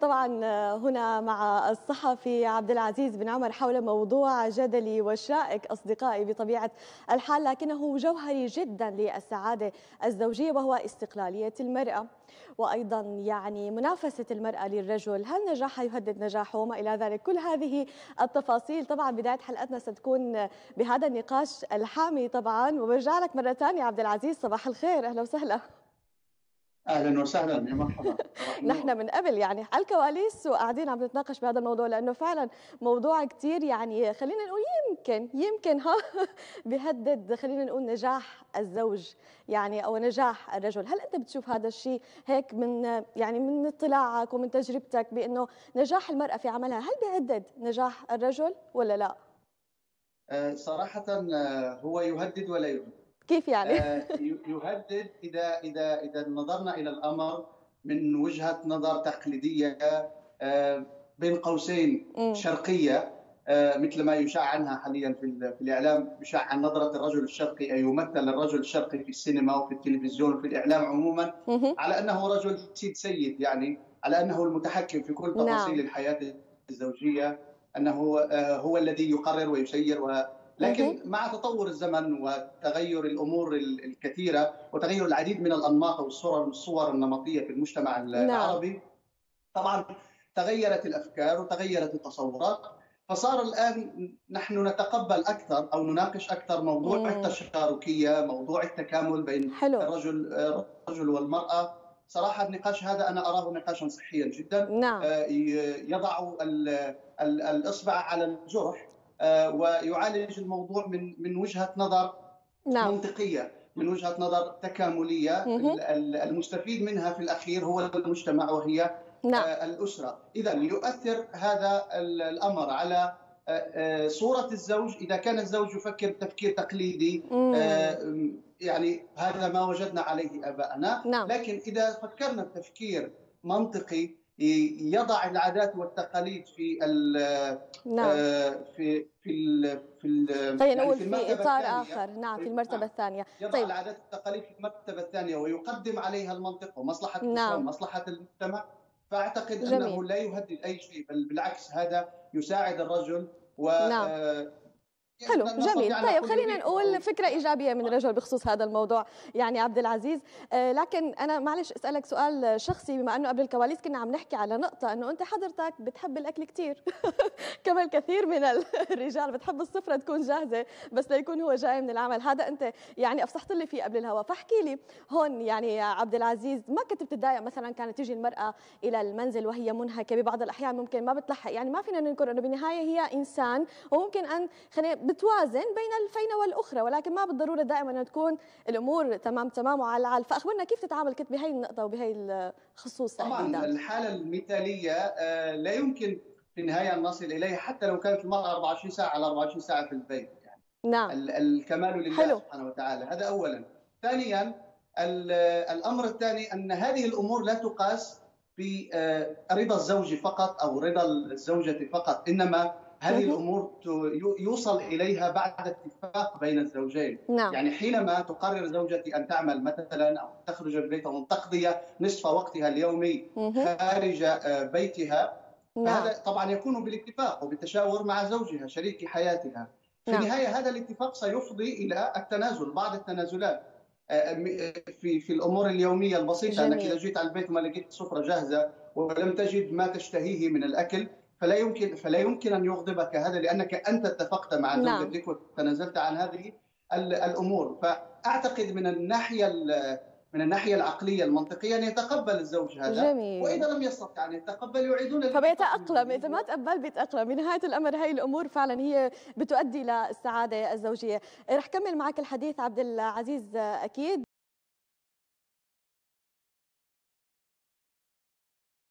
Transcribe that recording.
طبعا هنا مع الصحفي عبد العزيز بن عمر حول موضوع جدلي وشائك أصدقائي بطبيعة الحال لكنه جوهري جدا للسعادة الزوجية وهو استقلالية المرأة. وأيضا يعني منافسة المرأة للرجل، هل نجاحها يهدد نجاحه؟ وما إلى ذلك، كل هذه التفاصيل طبعا بداية حلقتنا ستكون بهذا النقاش الحامي طبعا. وبرجع لك مرة ثانية عبد العزيز صباح الخير. أهلا وسهلا. أهلا وسهلا يا مرحبا. نحن من قبل يعني. على الكواليس وقاعدين عم نتناقش بهذا الموضوع لأنه فعلا موضوع كثير يعني خلينا نقول يمكن يمكن ها بيهدد خلينا نقول نجاح الزوج يعني أو نجاح الرجل، هل أنت بتشوف هذا الشيء هيك من يعني من اطلاعك ومن تجربتك بأنه نجاح المرأة في عملها هل بيهدد نجاح الرجل ولا لا؟ صراحة هو يهدد ولا يهدد كيف يعني؟ يهدد إذا إذا إذا نظرنا إلى الأمر من وجهة نظر تقليدية بين قوسين شرقية مثل ما يشاع عنها حاليا في, الإعلام يشاع عن نظرة الرجل الشرقي أي يمثل الرجل الشرقي في السينما وفي التلفزيون وفي الإعلام عموما على أنه رجل سيد سيد يعني على أنه المتحكم في كل تفاصيل نعم. الحياة الزوجية أنه هو الذي يقرر ويسير لكن مع تطور الزمن وتغير الأمور الكثيرة وتغير العديد من الأنماط والصور الصور النمطية في المجتمع العربي طبعا تغيرت الأفكار وتغيرت التصورات فصار الآن نحن نتقبل أكثر أو نناقش أكثر موضوع مم. التشاركية، موضوع التكامل بين حلو. الرجل الرجل والمرأة، صراحة النقاش هذا أنا أراه نقاشا صحيا جدا نعم. يضع الإصبع على الجرح ويعالج الموضوع من من وجهة نظر نعم. منطقية من وجهة نظر تكاملية. المستفيد منها في الأخير هو المجتمع وهي نعم. الأسرة إذا يؤثر هذا الأمر على صورة الزوج إذا كان الزوج يفكر تفكير تقليدي مم. يعني هذا ما وجدنا عليه آباءنا نعم. لكن إذا فكرنا بتفكير منطقي يضع العادات والتقاليد في ال نعم. في في ال في ال خلينا نقول في, في إطار آخر نعم في المرتبة نعم. الثانية يضع طيب. العادات والتقاليد في المرتبة الثانية ويقدم عليها المنطق ومصلحة نعم. مصلحه المجتمع فأعتقد جميل. أنه لا يهدد أي شيء بل بالعكس هذا يساعد الرجل و نعم. حلو جميل. طيب خلينا نقول فكرة إيجابية من الرجل بخصوص هذا الموضوع يعني عبد العزيز. آه لكن أنا معلش أسألك سؤال شخصي بما أنه قبل الكواليس كنا عم نحكي على نقطة أنه أنت حضرتك بتحب الأكل كثير كما الكثير من الرجال بتحب السفرة تكون جاهزة بس ليكون هو جاي من العمل. هذا أنت يعني أفصحت لي فيه قبل الهواء فاحكي لي هون يعني يا عبد العزيز ما كنت بتتضايق مثلا كانت تيجي المرأة إلى المنزل وهي منهكة ببعض الأحيان ممكن ما بتلحق. يعني ما فينا ننكر أنه بالنهاية هي إنسان وممكن أن خلينا بتوازن بين الفينة والأخرى ولكن ما بالضرورة دائما تكون الأمور تمام تمام وعلى العال فأخبرنا كيف تتعامل كنت بهي النقطة وبهي الخصوص طبعا تحديدا. الحالة المثالية لا يمكن في النهاية أن نصل إليها حتى لو كانت المرأة 24 ساعة على 24 ساعة في البيت يعني. نعم. الكمال لله حلو. سبحانه وتعالى. هذا أولا. ثانيا الأمر الثاني أن هذه الأمور لا تقاس برضا الزوج فقط أو رضا الزوجة فقط إنما هذه الأمور يوصل إليها بعد اتفاق بين الزوجين نعم. يعني حينما تقرر زوجتي أن تعمل مثلا أو تخرج من البيت أو تقضي نصف وقتها اليومي خارج بيتها نعم. فهذا طبعا يكون بالاتفاق وبالتشاور مع زوجها شريك حياتها في نعم. النهايه هذا الاتفاق سيفضي إلى التنازل بعض التنازلات في في الأمور اليومية البسيطة جميل. انك إذا جيت على البيت وما لقيت سفرة جاهزة ولم تجد ما تشتهيه من الأكل فلا يمكن فلا يمكن أن يغضبك هذا لأنك أنت اتفقت مع زوجتك نعم. وتنازلت عن هذه الأمور. فأعتقد من الناحية من الناحية العقلية المنطقية أن يتقبل الزوج هذا. جميل. وإذا لم يستطع أن يتقبل يعيدون فبيتاقلم إذا ما تقبل بيتأقلم. بنهايه الأمر هاي الأمور فعلا هي بتؤدي للسعاده الزوجية. رح كمل معك الحديث عبد العزيز أكيد.